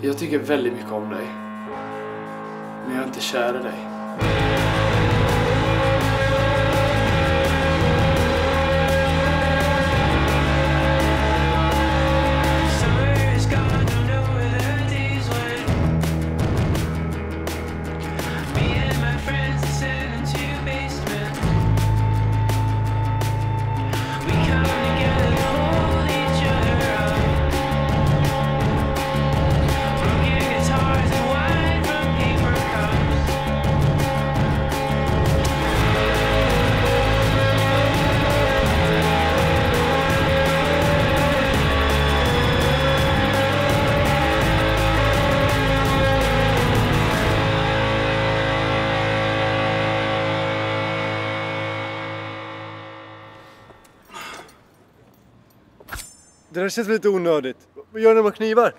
Jag tycker väldigt mycket om dig. Men jag är inte kär i dig. Det där känns lite onödigt. Vad gör ni med knivar?